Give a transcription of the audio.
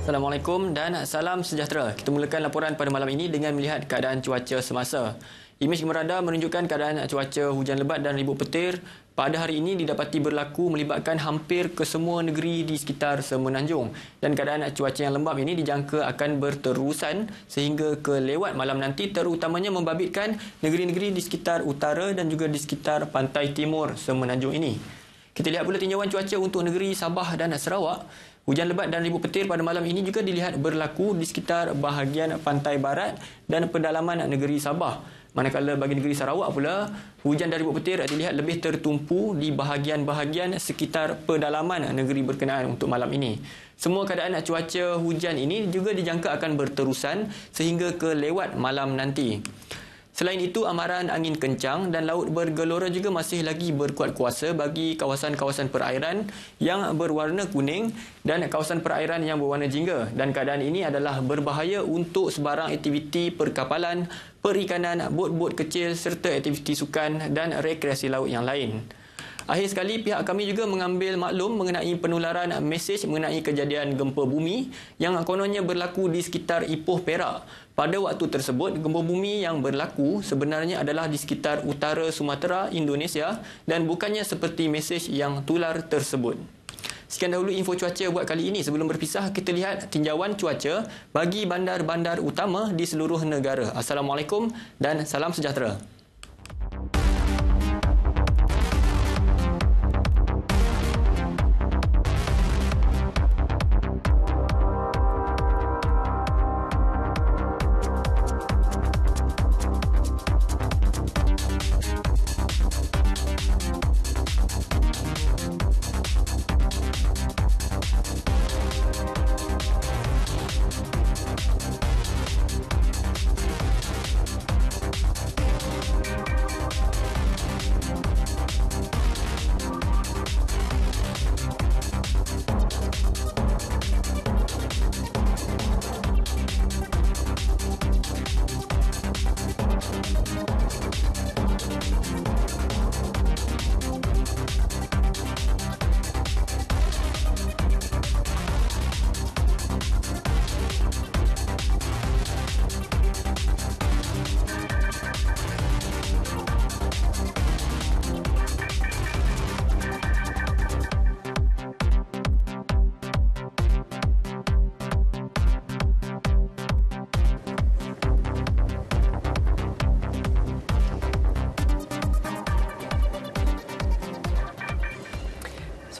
Assalamualaikum dan salam sejahtera. Kita mulakan laporan pada malam ini dengan melihat keadaan cuaca semasa. Imej gemerada menunjukkan keadaan cuaca hujan lebat dan ribut petir pada hari ini didapati berlaku melibatkan hampir ke semua negeri di sekitar Semenanjung dan keadaan cuaca yang lembap ini dijangka akan berterusan sehingga ke lewat malam nanti terutamanya membabitkan negeri-negeri di sekitar utara dan juga di sekitar pantai timur Semenanjung ini. Kita lihat pula tinjauan cuaca untuk negeri Sabah dan Sarawak. Hujan lebat dan ribut petir pada malam ini juga dilihat berlaku di sekitar bahagian pantai barat dan pedalaman negeri Sabah. Manakala bagi negeri Sarawak pula, hujan dari ribut petir dilihat lebih tertumpu di bahagian-bahagian sekitar pedalaman negeri berkenaan untuk malam ini. Semua keadaan cuaca hujan ini juga dijangka akan berterusan sehingga ke lewat malam nanti. Selain itu, amaran angin kencang dan laut bergelora juga masih lagi berkuat kuasa bagi kawasan-kawasan perairan yang berwarna kuning dan kawasan perairan yang berwarna jingga. Dan keadaan ini adalah berbahaya untuk sebarang aktiviti perkapalan, perikanan, bot-bot kecil serta aktiviti sukan dan rekreasi laut yang lain. Akhir sekali, pihak kami juga mengambil maklum mengenai penularan mesej mengenai kejadian gempa bumi yang kononnya berlaku di sekitar Ipoh Perak. Pada waktu tersebut, gempa bumi yang berlaku sebenarnya adalah di sekitar utara Sumatera, Indonesia dan bukannya seperti mesej yang tular tersebut. Sekian dahulu info cuaca buat kali ini. Sebelum berpisah, kita lihat tinjauan cuaca bagi bandar-bandar utama di seluruh negara. Assalamualaikum dan salam sejahtera.